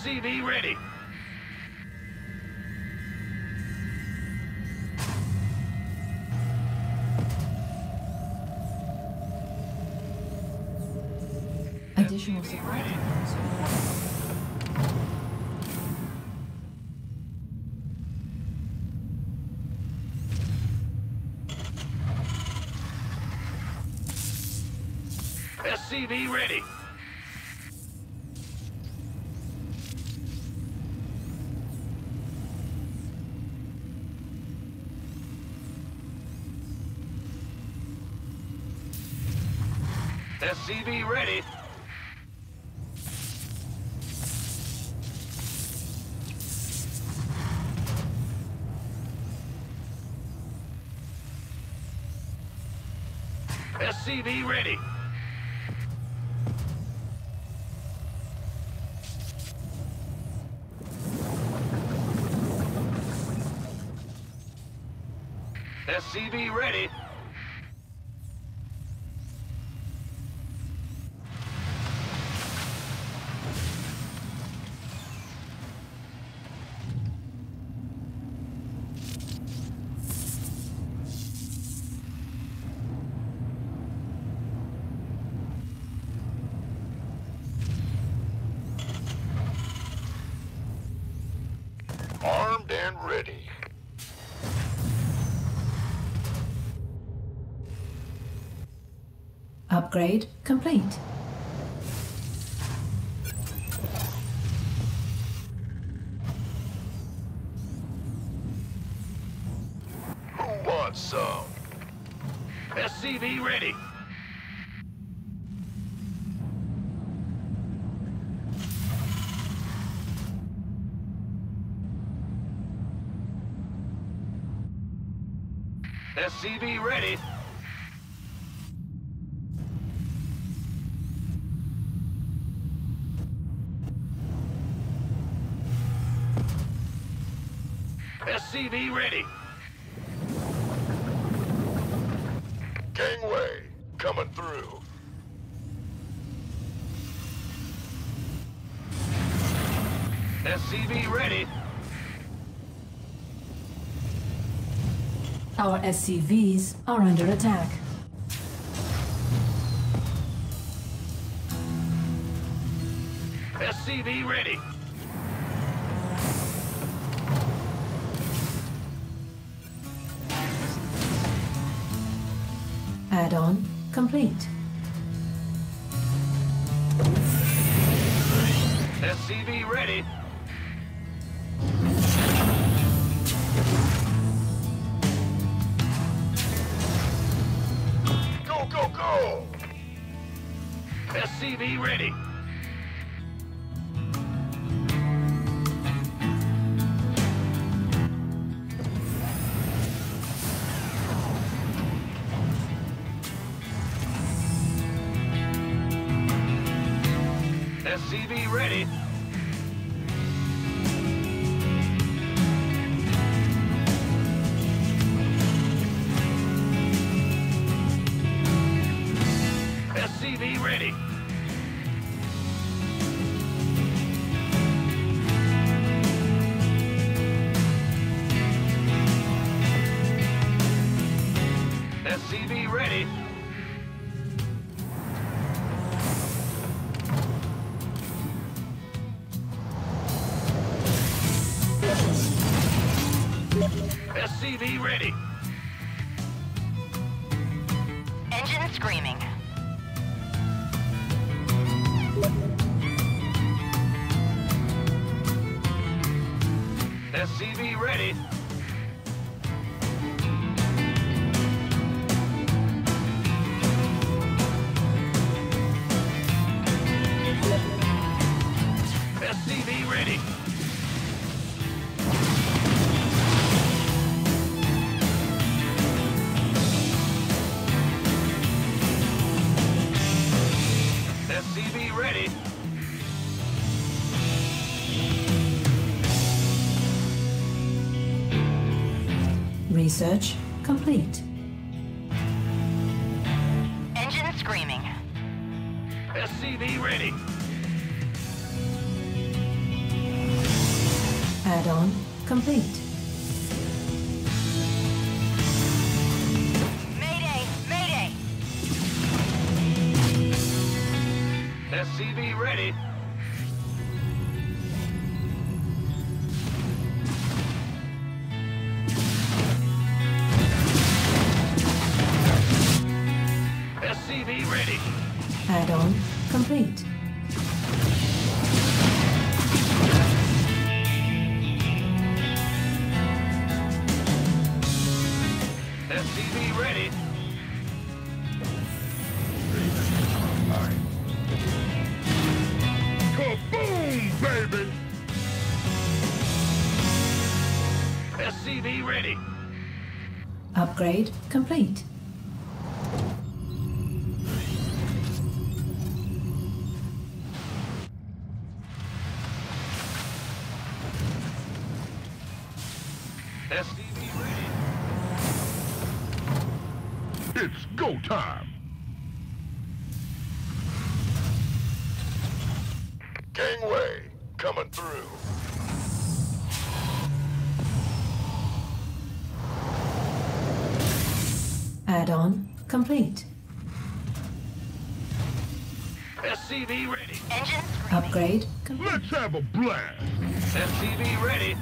SCV ready. Additional depots. SCV ready. SCV ready. SCV ready. SCV ready. Ready. Upgrade complete. Who wants some? SCV ready. SCV ready. SCV ready. Gangway, coming through. SCV ready. Our SCVs are under attack. SCV ready. Add-on complete. SCV ready. SCV ready. SCV ready. SCV ready. SCV ready. Engine screaming. SCV ready. Research complete. Engine screaming. SCV ready. Add-on complete. Mayday! Mayday! SCV ready. Ready. Add-on complete. SCV ready. Kaboom, baby! SCV ready. Upgrade complete. Go time! Gangway, coming through. Add-on complete. SCV ready. Engine screaming. Upgrade complete. Let's have a blast! SCV ready.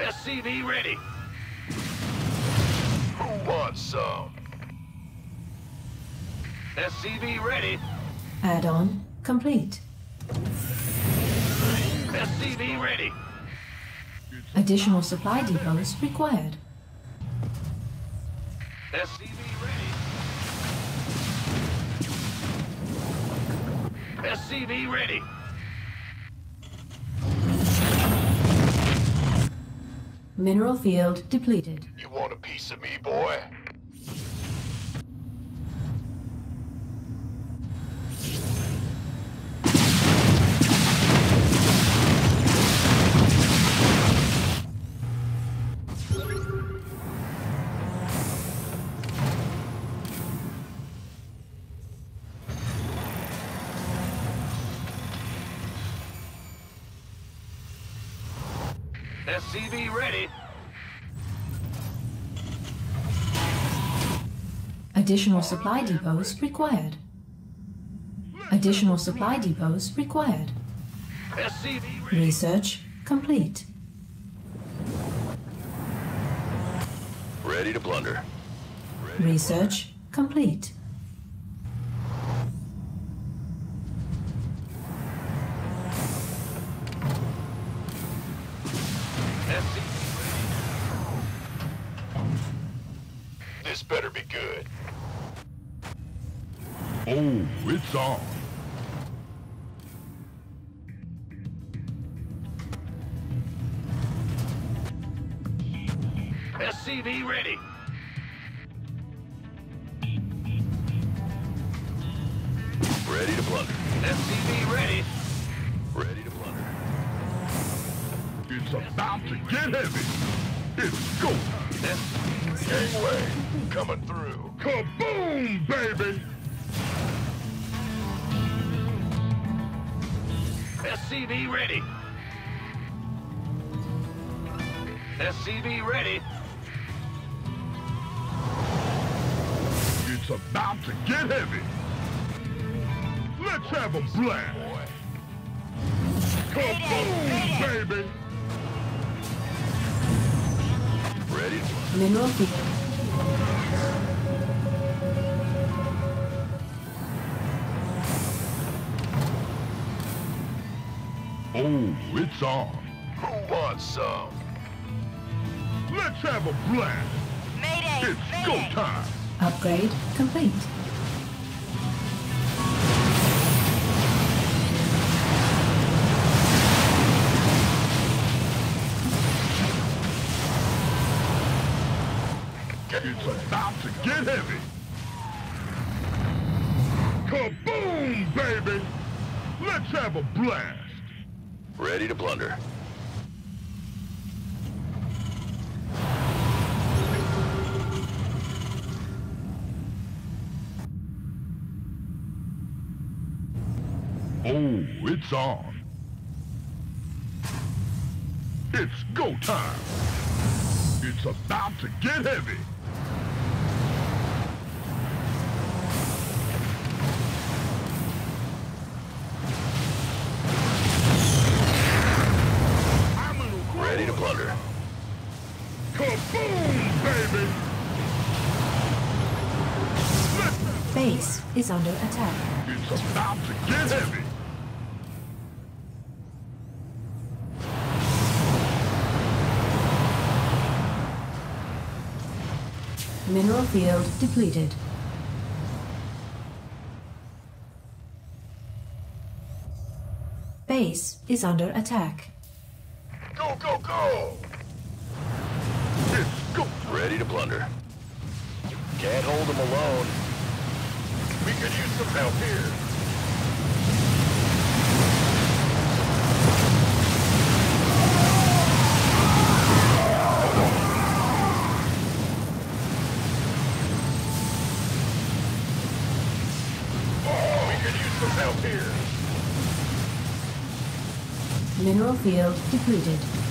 SCV ready. Who wants some? SCV ready. Add-on complete. SCV ready. Additional supply depots required. SCV ready. SCV ready. Mineral field depleted. You want a piece of me, boy? SCV ready. Additional supply depots required. Additional supply depots required. SCV ready. Research complete. Ready to blunder. Research complete. Better be good. Oh, it's on. SCV ready. Ready to blunder. SCV ready. Ready to blunder. It's about to get heavy. It's go time. Gangway, coming through. Kaboom, baby! SCV ready. SCV ready. It's about to get heavy. Let's have a blast. Kaboom, baby! Ready to blunder. Mineral field. Oh, it's on. Who wants some? Let's have a blast. Mayday! It's go time. Upgrade complete. It's about to get heavy. Kaboom, baby! Let's have a blast. Ready to plunder. Oh, it's on. It's go time. It's about to get heavy. Is under attack. It's about to get heavy. Mineral field depleted. Base is under attack. Go, go, go! It's go. Ready to plunder. Can't hold them alone. We could use some help here. We could use some help here. Mineral field depleted.